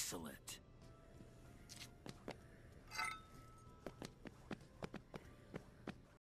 Excellent.